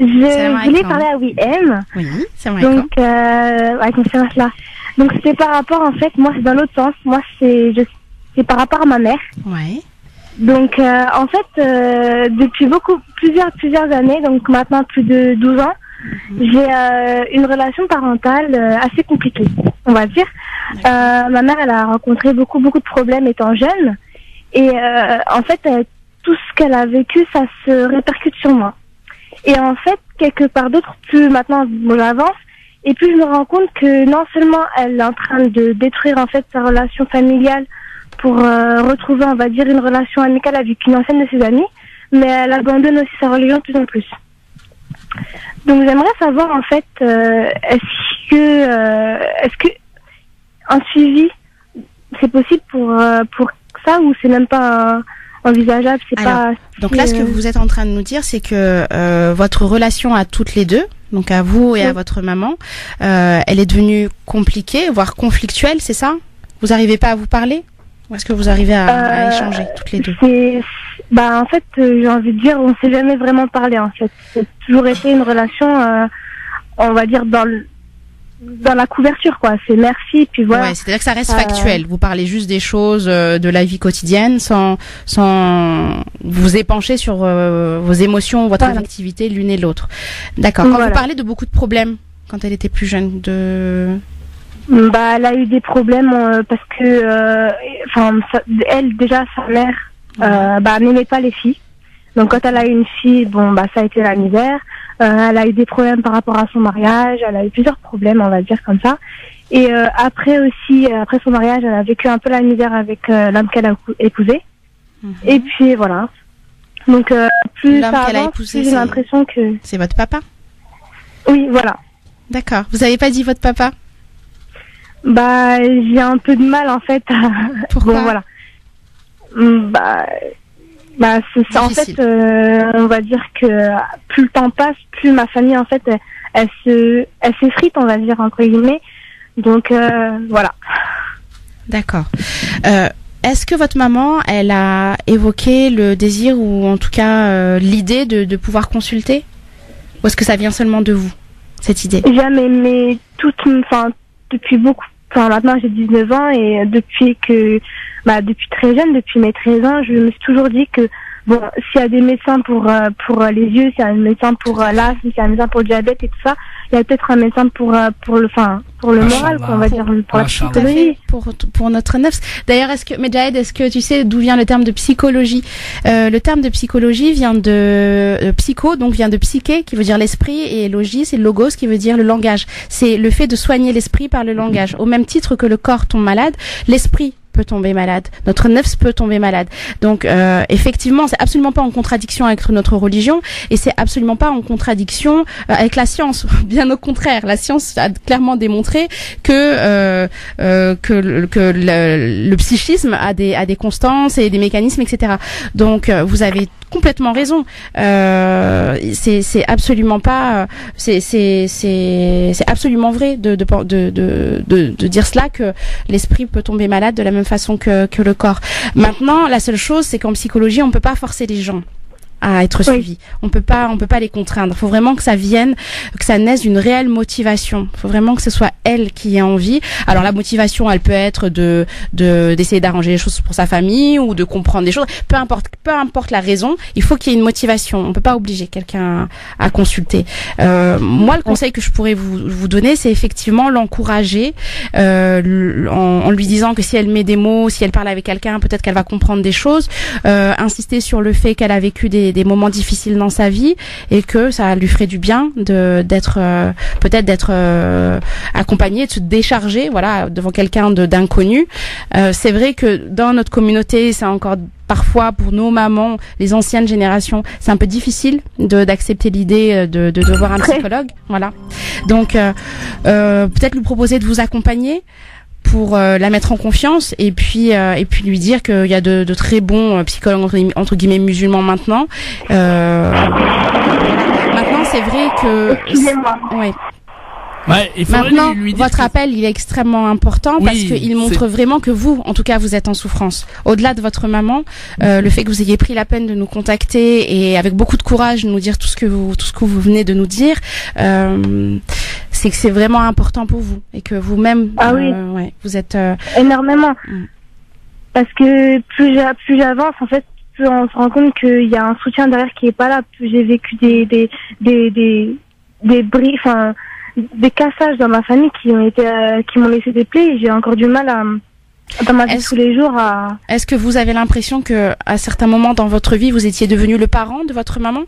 Salam je voulais parler à WM. Oui, c'est vrai. Donc, euh. Donc, c'est par rapport, en fait, moi, c'est dans l'autre sens. Moi, c'est, je, c'est par rapport à ma mère. Ouais. Donc, euh, en fait, euh, depuis beaucoup, plusieurs, plusieurs années, donc maintenant plus de 12 ans, j'ai euh, une relation parentale euh, assez compliquée, on va dire. Euh, ma mère, elle a rencontré beaucoup, beaucoup de problèmes étant jeune. Et euh, en fait, tout ce qu'elle a vécu, ça se répercute sur moi. Et en fait, quelque part d'autre, plus maintenant j'avance, et plus je me rends compte que non seulement elle est en train de détruire en fait sa relation familiale pour euh, retrouver, on va dire, une relation amicale avec une ancienne de ses amies, mais elle abandonne aussi sa religion de plus en plus. Donc j'aimerais savoir en fait, euh, est-ce que, euh, est-ce que un suivi, c'est possible pour pour ça ou c'est même pas envisageable, c'est Alors, pas. Donc là, ce que vous êtes en train de nous dire, c'est que votre relation à toutes les deux, donc à vous et à votre maman, elle est devenue compliquée, voire conflictuelle, c'est ça? Vous n'arrivez pas à vous parler? Ou est-ce que vous arrivez à, à Euh, échanger toutes les deux bah en fait, euh, j'ai envie de dire, on s'est jamais vraiment parlé en fait. C'est toujours été une relation, euh, on va dire dans le, dans la couverture quoi. C'est merci puis voilà. Ouais, c'est-à-dire que ça reste Euh, factuel. Vous parlez juste des choses euh, de la vie quotidienne sans sans vous épancher sur euh, vos émotions, votre Voilà. affectivité l'une et l'autre. D'accord. Quand Voilà. vous parlez de beaucoup de problèmes quand elle était plus jeune, de Bah elle a eu des problèmes euh, parce que, euh, enfin, elle déjà sa mère, euh, bah n'aimait pas les filles. Donc quand elle a eu une fille, bon bah ça a été la misère. Euh, elle a eu des problèmes par rapport à son mariage. Elle a eu plusieurs problèmes, on va dire comme ça. Et euh, après aussi, après son mariage, elle a vécu un peu la misère avec l'homme qu'elle a épousé. Et puis voilà. Donc euh, plus ça avance, épousé, plus j'ai l'impression que c'est votre papa? oui, voilà. D'accord. Vous avez pas dit votre papa? Bah j'ai un peu de mal en fait. Pourquoi Bon voilà. Hum, Bah, bah c'est. En fait, euh, on va dire que plus le temps passe, plus ma famille en fait, elle, elle se, elle s'effrite, on va dire entre guillemets. Donc euh, voilà. D'accord. Euh, est-ce que votre maman, elle a évoqué le désir ou en tout cas l'idée de, de pouvoir consulter? Ou est-ce que ça vient seulement de vous, cette idée? Jamais, mais toute, enfin, depuis beaucoup, enfin maintenant j'ai 19 ans et depuis que, bah, depuis très jeune, depuis mes 13 ans, je me suis toujours dit que bon, s'il y a des médecins pour euh, pour les yeux, s'il y a un médecin pour euh, l'asthme, s'il y a un médecin pour le diabète et tout ça, il y a peut-être un médecin pour euh, pour le, enfin, pour le moral, quoi, on va dire, pour la psychologie. pour, pour notre nefs. D'ailleurs, est-ce que, Medjahed, est-ce que tu sais d'où vient le terme de psychologie? Euh, Le terme de psychologie vient de euh, psycho, donc vient de psyché, qui veut dire l'esprit, et logis, c'est logos, qui veut dire le langage. C'est le fait de soigner l'esprit par le langage. Au même titre que le corps tombe malade, l'esprit peut tomber malade, notre nefs peut tomber malade. Donc euh, effectivement, c'est absolument pas en contradiction avec notre religion et c'est absolument pas en contradiction euh, avec la science. Bien au contraire, la science a clairement démontré que euh, euh, que, que le, le psychisme a des a des constances et des mécanismes, etc. Donc euh, vous avez complètement raison. Euh, c'est absolument pas c'est absolument vrai de de, de de de dire cela que l'esprit peut tomber malade de la même façon que que le corps. Maintenant, la seule chose c'est qu'en psychologie, on peut pas forcer les gens à être Oui. suivis. On peut pas, on peut pas les contraindre. Il faut vraiment que ça vienne, que ça naisse d'une réelle motivation. Il faut vraiment que ce soit elle qui ait envie. Alors la motivation, elle peut être de de d'essayer d'arranger les choses pour sa famille ou de comprendre des choses. Peu importe, peu importe la raison, il faut qu'il y ait une motivation. On peut pas obliger quelqu'un à, consulter. Euh, moi, le conseil que je pourrais vous vous donner, c'est effectivement l'encourager euh, en, en lui disant que si elle met des mots, si elle parle avec quelqu'un, peut-être qu'elle va comprendre des choses. Euh, insister sur le fait qu'elle a vécu des, des moments difficiles dans sa vie et que ça lui ferait du bien de d'être euh, peut-être d'être euh, accompagnée, de se décharger, voilà, devant quelqu'un de d'inconnu. Euh, c'est vrai que dans notre communauté, c'est encore parfois pour nos mamans, les anciennes générations, c'est un peu difficile de d'accepter l'idée de, de, de voir un psychologue, voilà. Donc euh, euh, peut-être lui proposer de vous accompagner pour euh, la mettre en confiance et puis euh, et puis lui dire qu'il y a de, de très bons euh, psychologues entre, guillemets- entre guillemets musulmans maintenant. Euh, maintenant, c'est vrai que Excusez-moi. ouais. Ouais, il Maintenant, lui, lui dire votre que- appel, il est extrêmement important parce Oui, qu'il montre vraiment que vous, en tout cas, vous êtes en souffrance. Au-delà de votre maman, euh, le fait que vous ayez pris la peine de nous contacter et avec beaucoup de courage nous dire tout ce que vous, tout ce que vous venez de nous dire, euh, c'est que c'est vraiment important pour vous et que vous-même, Ah oui. euh, ouais, vous êtes. euh, énormément. Mm. Parce que plus j'a- plus j'avance, en fait, plus on se rend compte qu'il y a un soutien derrière qui est pas là. Plus j'ai vécu des des des des des bris, enfin des cassages dans ma famille qui ont été euh, qui m'ont laissé des plaies. et J'ai encore du mal à dans ma vie tous les jours à. Est-ce que vous avez l'impression que, à certains moments dans votre vie, vous étiez devenu le parent de votre maman?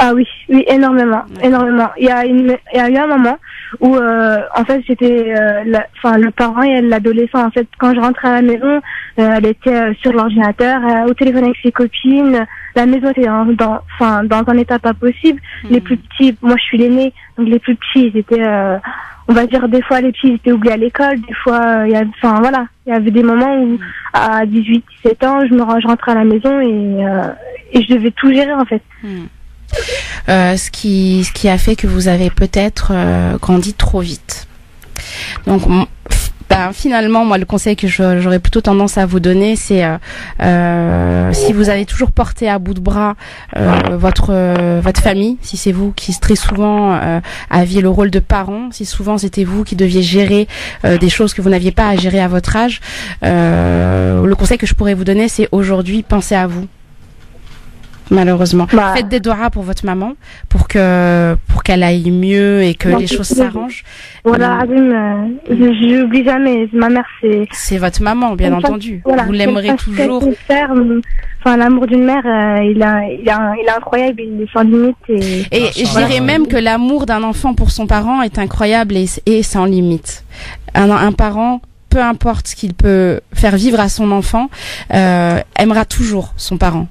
Ah oui, oui, énormément, énormément. Il y a une, il y a eu un moment où, euh, en fait, j'étais, euh, enfin, le parent et l'adolescent. En fait, quand je rentrais à la maison, euh, elle était euh, sur l'ordinateur, euh, au téléphone avec ses copines. La maison était dans, enfin, dans un état pas possible. Les plus petits, moi, je suis l'aînée, donc les plus petits, ils étaient, euh, on va dire, des fois, les petits, ils étaient oubliés à l'école. Des fois, euh, il y a, enfin, voilà, il y avait des moments où, à 18, 17 ans, je me, je rentrais à la maison et, euh, et je devais tout gérer, en fait. Euh, ce qui ce qui a fait que vous avez peut-être euh, grandi trop vite. Donc ben, finalement moi le conseil que j'aurais plutôt tendance à vous donner c'est euh, si vous avez toujours porté à bout de bras votre votre famille, si c'est vous qui très souvent aviez le rôle de parent, si souvent c'était vous qui deviez gérer des choses que vous n'aviez pas à gérer à votre âge, le conseil que je pourrais vous donner c'est aujourd'hui pensez à vous malheureusement. Bah. Faites des doigts pour votre maman, pour que pour qu'elle aille mieux et que Non, les choses s'arrangent. Voilà, Mm. Adim, euh, je j'oublie jamais. Ma mère, c'est. C'est votre maman, bien entendu. Voilà, Vous l'aimerez toujours. euh, Enfin, l'amour d'une mère, euh, il, a, il, a, il est incroyable, il est sans limite. Et... Et Ah, je dirais même que l'amour d'un enfant pour son parent est incroyable et, et sans limite. Un, un parent, peu importe ce qu'il peut faire vivre à son enfant, euh, aimera toujours son parent.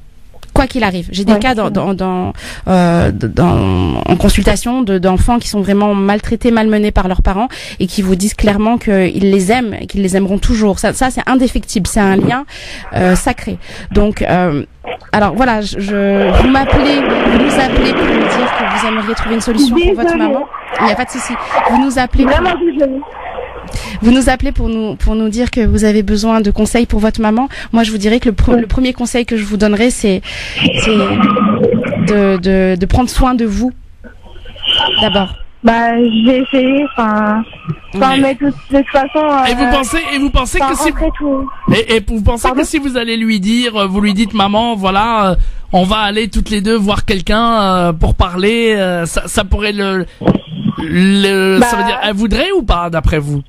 Quoi qu'il arrive. J'ai des Ouais, cas dans, dans, dans, euh, dans- en consultation de- d'enfants qui sont vraiment maltraités, malmenés par leurs parents et qui vous disent clairement qu'ils les aiment et qu'ils les aimeront toujours. Ça, ça c'est indéfectible, c'est un lien euh, sacré. Donc, euh, alors voilà, je, je- vous m'appelez, vous nous appelez pour nous dire que vous aimeriez trouver une solution pour votre maman. Il n'y a pas de souci. Vous nous appelez. pour-. Vous nous appelez pour nous pour nous dire que vous avez besoin de conseils pour votre maman. Moi, je vous dirais que le, pre- le premier conseil que je vous donnerais, c'est de, de de prendre soin de vous d'abord. Bah, j'ai essayé, enfin, Mais- de, toute façon. Et vous euh, pensez, et vous pensez que si, tout. et, et vous pensez Pardon que si vous allez lui dire, euh, vous lui dites maman, voilà, euh, on va aller toutes les deux voir quelqu'un euh, pour parler, euh, ça, ça pourrait le, le, ça Bah- veut dire, elle voudrait ou pas d'après vous?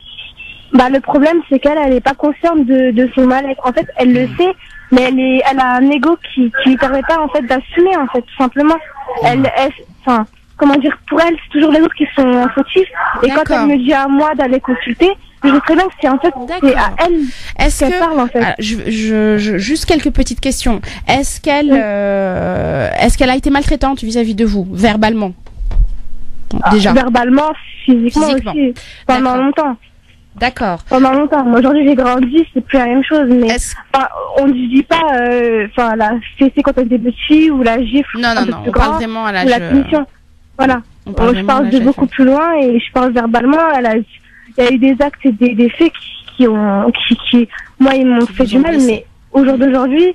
Bah, le problème, c'est qu'elle, elle est pas consciente de, de son mal-être. En fait, elle le sait, mais elle est, elle a un ego qui, qui lui permet pas, en fait, d'assumer, en fait, tout simplement. Elle, elle, enfin, comment dire, pour elle, c'est toujours les autres qui sont fautifs. Et quand D'accord. elle me dit à moi d'aller consulter, je sais très bien que c'est, en fait, c'est à elle Est-ce qu'elle que parle, en fait. Ah, je, je, je- juste quelques petites questions. Est-ce qu'elle Oui. euh, est-ce qu'elle a été maltraitante vis-à-vis de vous verbalement? Déjà. Verbalement, physiquement, Physiquement. aussi. Pendant D'accord. longtemps. D'accord. Pendant longtemps. Moi, aujourd'hui, j'ai grandi, c'est plus la même chose, mais enfin, on ne dit pas, euh, enfin, la fessée quand elle était petite ou la gifle non non non, on parle vraiment à ou l'âge. la punition. Voilà. on parle je parle de beaucoup plus loin et je parle verbalement. Elle a, il y a eu des actes et des, des faits qui, qui ont, qui, qui, moi, ils m'ont fait du mal, blessé. mais au jour d'aujourd'hui,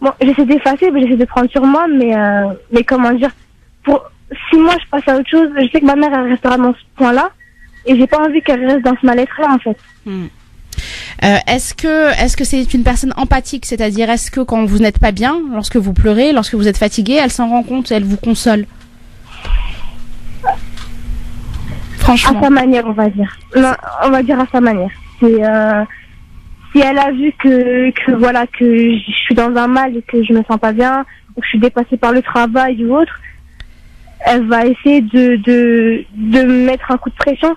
bon, j'essaie d'effacer, j'essaie de prendre sur moi, mais, euh, mais comment dire, pour, si moi je passe à autre chose, je sais que ma mère, elle restera dans ce point-là, et j'ai pas envie qu'elle reste dans ce mal-être-là, en fait. Euh, est-ce que est-ce que c'est une personne empathique, c'est-à-dire est-ce que quand vous n'êtes pas bien, lorsque vous pleurez, lorsque vous êtes fatigué, elle s'en rend compte, elle vous console? À Franchement. sa manière, on va dire. Non, on va dire à sa manière. C'est, euh, si elle a vu que, que voilà, que je suis dans un mal et que je me sens pas bien, ou que je suis dépassée par le travail ou autre, elle va essayer de, de, de me mettre un coup de pression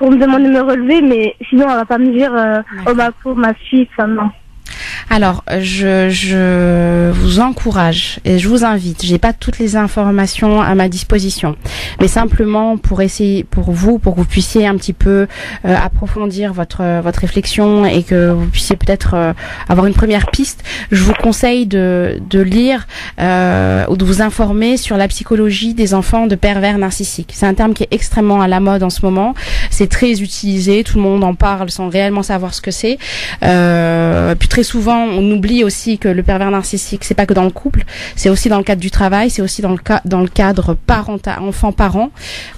pour me demander de me relever, mais sinon elle va pas me dire, euh, oh ma pauvre, ma fille, ça non. Alors, je, vous encourage et je vous invite. J'ai pas toutes les informations à ma disposition, mais simplement pour essayer, pour vous, pour que vous puissiez un petit peu euh, approfondir votre votre réflexion et que vous puissiez peut-être euh, avoir une première piste. Je vous conseille de de lire euh, ou de vous informer sur la psychologie des enfants de pervers narcissiques. C'est un terme qui est extrêmement à la mode en ce moment. C'est très utilisé, tout le monde en parle sans réellement savoir ce que c'est. Puis très souvent, on oublie aussi que le pervers narcissique, c'est pas que dans le couple, c'est aussi dans le cadre du travail, c'est aussi dans le cas dans le cadre parental, enfant-parent.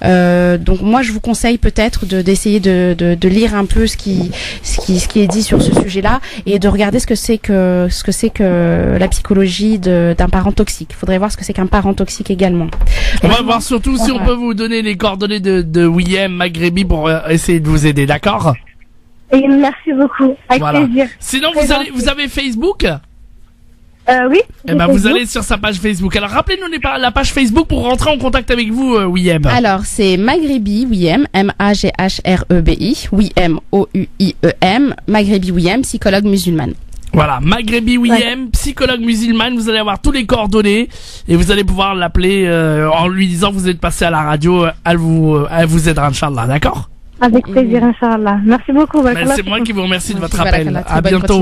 Euh, donc moi, je vous conseille peut-être de d'essayer de, de, de lire un peu ce qui ce qui ce qui est dit sur ce sujet-là et de regarder ce que c'est que ce que c'est que la psychologie d'un parent toxique. Il faudrait voir ce que c'est qu'un parent toxique également. On va voir surtout si on peut vous donner les coordonnées de, de William Maghrebi pour euh, essayer de vous aider, d'accord? Et merci beaucoup, avec Voilà. plaisir. Sinon, Très vous allez, gentil. vous avez Facebook? Euh, oui. Eh ben, vous allez sur sa page Facebook. Alors, rappelez-nous les pa- la page Facebook pour rentrer en contact avec vous, euh, William. Alors, c'est Maghrebi Wiem, M-A-G-H-R-E-B-I, Wiem, O-U-I-E-M, Maghrebi Wiem, psychologue musulmane. Voilà, Maghrebi William, psychologue musulmane, vous allez avoir tous les coordonnées et vous allez pouvoir l'appeler euh, en lui disant que vous êtes passé à la radio, elle vous, euh, elle vous aidera, Inch'Allah, d'accord? Avec plaisir, Inch'Allah. Merci beaucoup. Ben, Barakallah C'est moi qui vous remercie de votre appel. À bientôt.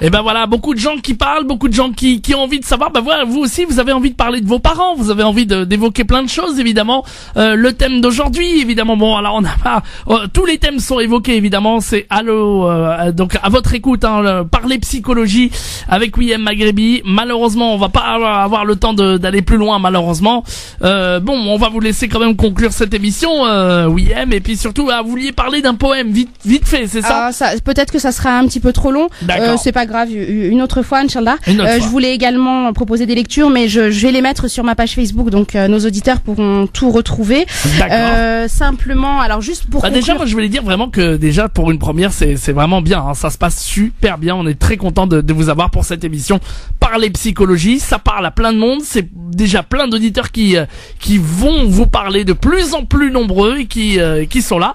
Et ben voilà, beaucoup de gens qui parlent, beaucoup de gens qui, qui ont envie de savoir. Ben voilà, vous aussi, vous avez envie de parler de vos parents, vous avez envie de- d'évoquer plein de choses, évidemment. Euh, le thème d'aujourd'hui, évidemment. Bon, alors on a pas euh, tous les thèmes sont évoqués, évidemment. C'est allô, euh, donc à votre écoute, hein, le- parler psychologie avec William Maghrebi. Malheureusement, on va pas avoir le temps d'aller plus loin, malheureusement. Euh, bon, on va vous laisser quand même conclure cette émission, euh, William, et puis surtout, vous vouliez parler d'un poème, vite, vite fait, c'est ça Ah, ça peut-être que ça sera un petit peu trop long. Euh, c'est pas grave, une autre fois, Inch'Allah. Autre Euh, fois. je voulais également proposer des lectures, mais je, je vais les mettre sur ma page Facebook, donc euh, nos auditeurs pourront tout retrouver. Euh, simplement, alors juste pour Bah déjà, moi je voulais dire vraiment que déjà pour une première, c'est c'est vraiment bien. hein. Ça se passe super bien. On est très content de, de vous avoir pour cette émission. Parler psychologie, ça parle à plein de monde. C'est déjà plein d'auditeurs qui euh, qui vont vous parler de plus en plus nombreux et qui euh, qui sont là.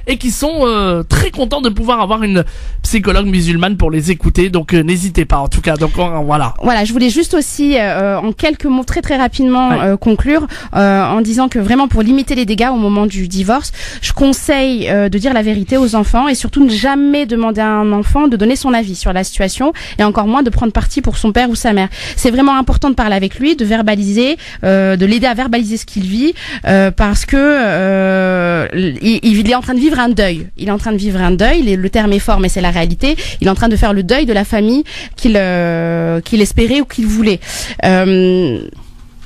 et qui sont euh, très contents de pouvoir avoir une psychologue musulmane pour les écouter. Donc euh, n'hésitez pas en tout cas. Donc euh, voilà. Voilà, je voulais juste aussi, euh, en quelques mots, très très rapidement, Ouais. euh, conclure euh, en disant que vraiment pour limiter les dégâts au moment du divorce, je conseille euh, de dire la vérité aux enfants et surtout ne jamais demander à un enfant de donner son avis sur la situation et encore moins de prendre parti pour son père ou sa mère. C'est vraiment important de parler avec lui, de verbaliser, euh, de l'aider à verbaliser ce qu'il vit euh, parce que euh, il, il est en train de vivre un deuil. Il est en train de vivre un deuil. Le terme est fort, mais c'est la réalité. Il est en train de faire le deuil de la famille qu'il euh, qu'il espérait ou qu'il voulait. Euh,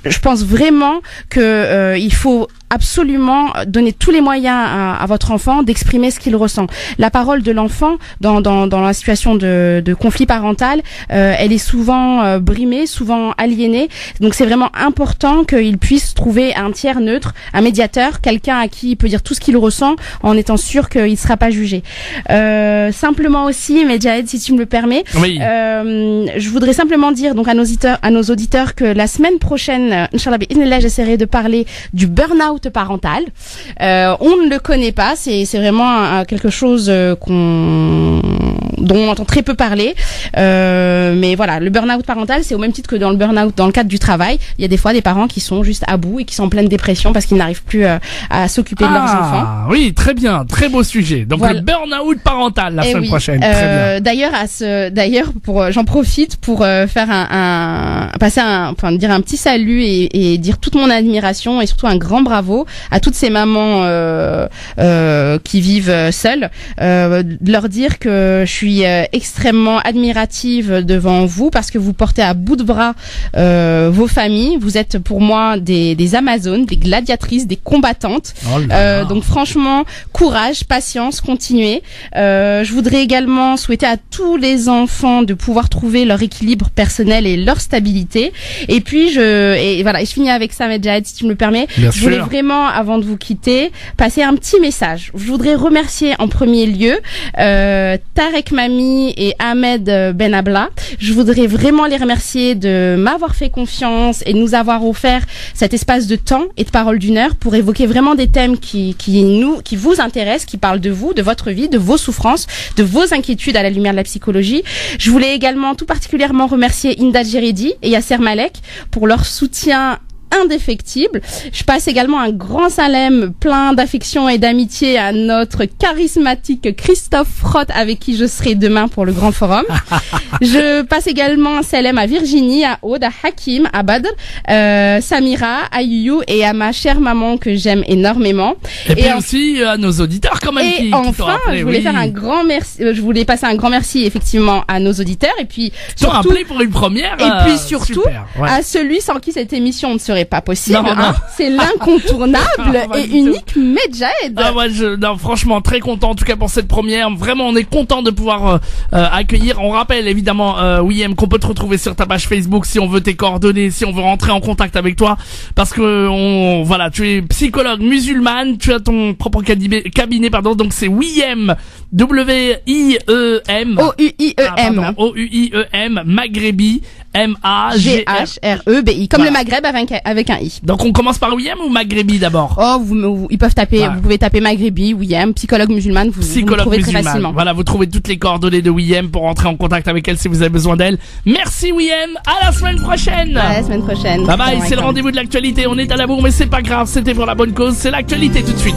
je pense vraiment que euh, il faut absolument donner tous les moyens à, à votre enfant d'exprimer ce qu'il ressent. La parole de l'enfant dans, dans, dans la situation de, de conflit parental, euh, elle est souvent euh, brimée, souvent aliénée. Donc c'est vraiment important qu'il puisse trouver un tiers neutre, un médiateur, quelqu'un à qui il peut dire tout ce qu'il ressent en étant sûr qu'il ne sera pas jugé. Euh, simplement aussi, Medjahed, si tu me le permets, Oui. euh, je voudrais simplement dire donc à nos auditeurs, à nos auditeurs que la semaine prochaine, euh, Inch'Allah, j'essaierai de parler du burn-out parental. Euh, on ne le connaît pas, c'est vraiment quelque chose euh, qu'on dont on entend très peu parler. Euh, mais voilà, le burn-out parental, c'est au même titre que dans le burn-out dans le cadre du travail. Il y a des fois des parents qui sont juste à bout et qui sont en pleine dépression parce qu'ils n'arrivent plus euh, à s'occuper de leurs enfants. Ah oui, très bien, très beau sujet. Donc Voilà. le burn-out parental la Eh semaine oui. prochaine. Euh, D'ailleurs, à ce, d'ailleurs, pour, euh, j'en profite pour euh, faire un, un, passer un, enfin dire un petit salut et, et dire toute mon admiration et surtout un grand bravo à toutes ces mamans euh, euh, qui vivent seules. Euh, de leur dire que je suis euh, extrêmement admirative devant vous parce que vous portez à bout de bras euh, vos familles. Vous êtes pour moi des, des amazones, des gladiatrices, des combattantes. Oh Euh, donc franchement, courage, patience, continuez. Euh, je voudrais également souhaiter à tous les enfants de pouvoir trouver leur équilibre personnel et leur stabilité. Et puis je et voilà, et je finis avec ça, Medjahid, si tu me le permets. Bien je voulais sûr. vraiment, avant de vous quitter, passer un petit message. Je voudrais remercier en premier lieu euh, Tarek Mami et Ahmed euh, Benabla. Je voudrais vraiment les remercier de m'avoir fait confiance et de nous avoir offert cet espace de temps et de parole d'une heure pour évoquer vraiment des thèmes qui, nous, qui vous intéressent, qui parlent de vous, de votre vie, de vos souffrances, de vos inquiétudes à la lumière de la psychologie. Je voulais également tout particulièrement remercier Inda Djeredi et Yasser Malek pour leur soutien indéfectible. Je passe également un grand salem plein d'affection et d'amitié à notre charismatique Christophe Frotte avec qui je serai demain pour le grand forum. je passe également un salem à Virginie, à Aude, à Hakim, à Badr, euh, Samira, à Yuyu et à ma chère maman que j'aime énormément. Et, puis en- aussi euh, à nos auditeurs quand même Et qui enfin, rappelé, je voulais oui. faire un grand merci, euh, je voulais passer un grand merci effectivement à nos auditeurs et puis surtout pour une première. et euh, puis surtout super, ouais. à celui sans qui cette émission ne serait pas possible. Hein. C'est l'incontournable Ah, et unique Medjahed. Ah ouais, je, non, franchement très content en tout cas pour cette première. Vraiment, on est content de pouvoir euh, euh, accueillir. On rappelle évidemment, euh, William, qu'on peut te retrouver sur ta page Facebook si on veut tes coordonnées, si on veut rentrer en contact avec toi, parce que on, voilà, tu es psychologue musulmane, tu as ton propre cabinet, cabinet pardon, donc c'est William W I E M. O U I E Ah, pardon, M. O U I E M Maghrebi M A G G R. H R E B I comme Voilà. le Maghreb avec un, avec un I. Donc on commence par William ou Maghrebi d'abord? Oh, vous, vous- ils peuvent taper, vous pouvez taper Maghrebi, William, psychologue musulmane, vous, vous psychologue trouvez très facilement. Voilà, vous trouvez toutes les coordonnées de William pour entrer en contact avec elle si vous avez besoin d'elle. Merci William, à la semaine prochaine. À la semaine prochaine. Bye bye, c'est le rendez-vous de l'actualité. On est à la bourre, mais c'est pas grave, c'était pour la bonne cause. C'est l'actualité tout de suite.